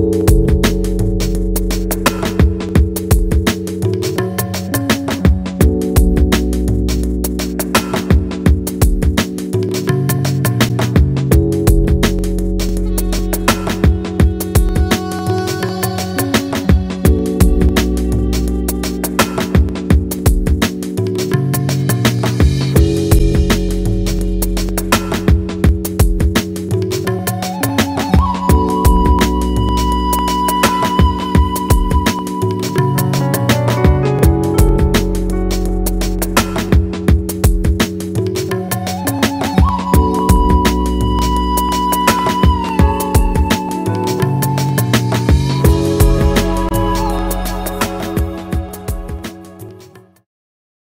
you